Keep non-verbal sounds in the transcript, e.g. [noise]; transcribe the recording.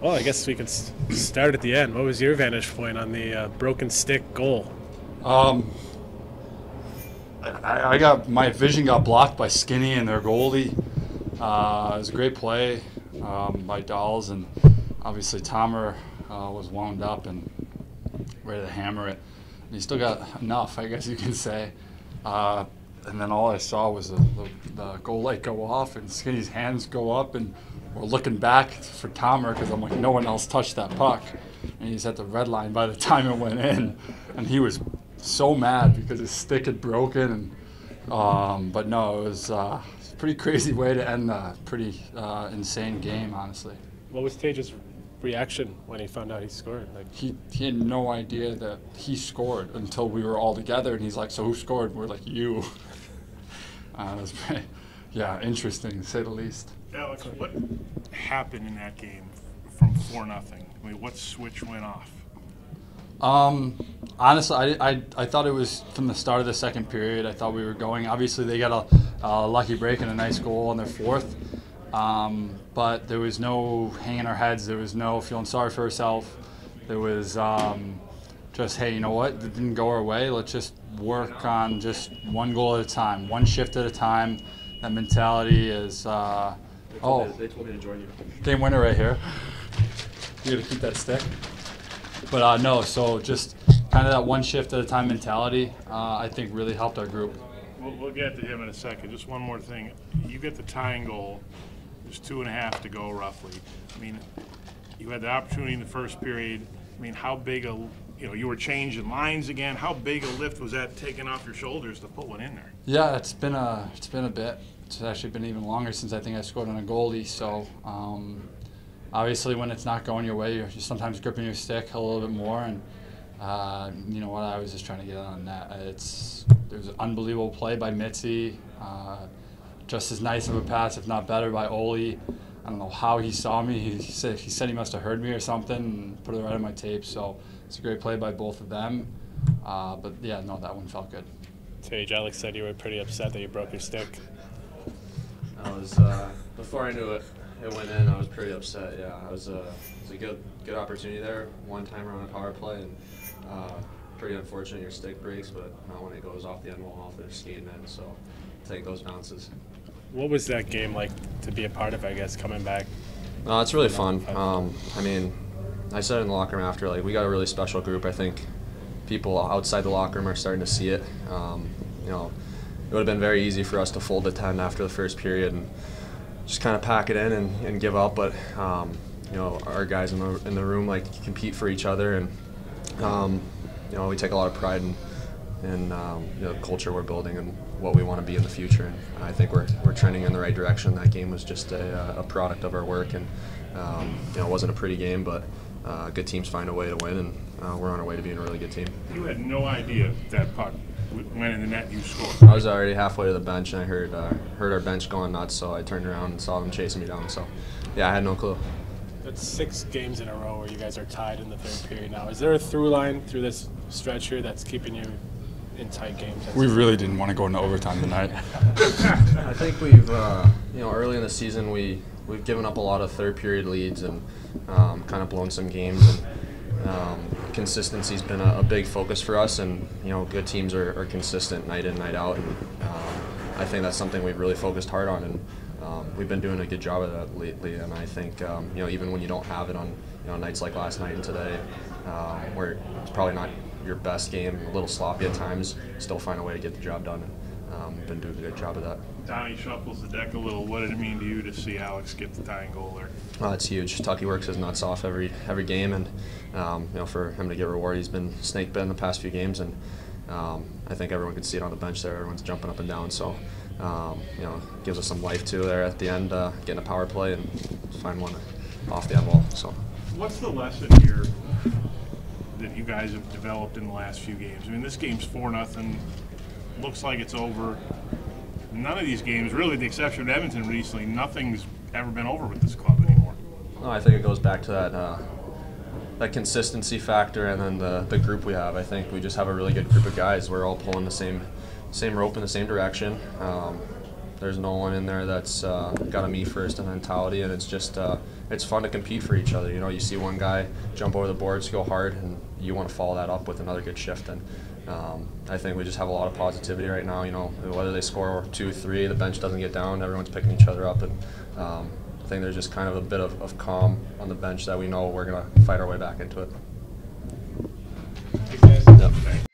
Well, I guess we can start at the end. What was your vantage point on the uh, broken stick goal? Um, I, I got my vision got blocked by Skinny and their goalie. Uh, it was a great play um, by Dolls, and obviously Tomer uh, was wound up and ready to hammer it. And he still got enough, I guess you can say. Uh, and then all I saw was the, the, the goal light go off, and Skinny's hands go up, and we're looking back for Tomer because I'm like, no one else touched that puck, and he's at the red line by the [laughs] time it went in, and he was so mad because his stick had broken, and um, but no, it was uh, a pretty crazy way to end a pretty uh, insane game, honestly. What was Tage's reaction when he found out he scored? Like, He, he had no idea that he scored until we were all together, and he's like, "So who scored?" We're like, "You." [laughs] Uh, it was very, yeah, interesting to say the least. Alex, what happened in that game from four nothing? I mean, what switch went off? Um, honestly, I, I, I thought it was from the start of the second period. I thought we were going. Obviously, they got a, a lucky break and a nice goal on their fourth. Um, but there was no hanging our heads. There was no feeling sorry for ourselves. There was um, just, hey, you know what? It didn't go our way. Let's just work on just one goal at a time, one shift at a time. That mentality is. Uh, oh, They told me to join you. game winner right here. You gotta keep that stick. But uh, no, so just kind of that one shift at a time mentality, uh, I think really helped our group. We'll, we'll get to him in a second. Just one more thing. You get the tying goal. There's two and a half to go, roughly. I mean, you had the opportunity in the first period. I mean, how big a, you know, you were changing lines again. How big a lift was that taking off your shoulders to put one in there? Yeah, it's been a it's been a bit. It's actually been even longer since I think I scored on a goalie. So um, obviously, when it's not going your way, you're sometimes gripping your stick a little bit more. And uh, you know what? I was just trying to get on that. It's it was an unbelievable play by Mitzi. Uh, just as nice of a pass, if not better, by Oli. I don't know how he saw me. He said he said he must have heard me or something and put it right on my tape. So it's a great play by both of them. Uh, but yeah, no, that one felt good. Tage, Alex said you were pretty upset that you broke your stick. I was uh, before I knew it, it went in. I was pretty upset. Yeah, I was. Uh, it was a good good opportunity there. One timer on a power play, and uh, pretty unfortunate your stick breaks, but not when it goes off the end wall off the skating end. So take those bounces. What was that game like to be a part of, I guess, coming back? No, it's really fun. Um, I mean, I said in the locker room after, like, we got a really special group. I think people outside the locker room are starting to see it. Um, you know, it would have been very easy for us to fold to 10 after the first period and just kind of pack it in and, and give up. But, um, you know, our guys in the, in the room, like, compete for each other. And, um, you know, we take a lot of pride in, in um, you know, the culture we're building and what we want to be in the future. And I think we're, we're trending in the right direction. That game was just a, uh, a product of our work, and um, you know, it wasn't a pretty game, but uh, good teams find a way to win, and uh, we're on our way to being a really good team. You had no idea that puck went in the net. You scored. I was already halfway to the bench, and I heard uh, heard our bench going nuts, so I turned around and saw them chasing me down. So, yeah, I had no clue. That's six games in a row where you guys are tied in the third period now. Is there a through line through this stretch here that's keeping you in tight games? We really didn't want to go into overtime tonight. [laughs] I think we've, uh, you know, early in the season we we've given up a lot of third period leads and um, kind of blown some games. And um, consistency's been a, a big focus for us, and you know, good teams are, are consistent night in, night out. And um, I think that's something we've really focused hard on, and um, we've been doing a good job of that lately. And I think, um, you know, even when you don't have it on, you know, nights like last night and today, um, where it's probably not your best game, a little sloppy at times, still find a way to get the job done. And, um, been doing a good job of that. Donnie shuffles the deck a little. What did it mean to you to see Alex get the tying goal there? Uh, it's huge. Tucky works his nuts off every every game, and um, you know for him to get rewarded, he's been snake bit in the past few games, and um, I think everyone could see it on the bench there. Everyone's jumping up and down, so um, you know gives us some life too there at the end, uh, getting a power play and find one off the end wall. So What's the lesson here that you guys have developed in the last few games? I mean, this game's four nothing. Looks like it's over. None of these games, really, the exception of Edmonton recently, nothing's ever been over with this club anymore. no, I think it goes back to that. Uh, that consistency factor, and then the, the group we have. I think we just have a really good group of guys. We're all pulling the same same rope in the same direction. Um, there's no one in there that's uh, got a me first mentality, and it's just uh, it's fun to compete for each other. You know, you see one guy jump over the boards, go hard, and you want to follow that up with another good shift. And um, I think we just have a lot of positivity right now. You know, whether they score two, three, the bench doesn't get down. Everyone's picking each other up, and um, I think there's just kind of a bit of, of calm on the bench that we know we're gonna fight our way back into it. Yep.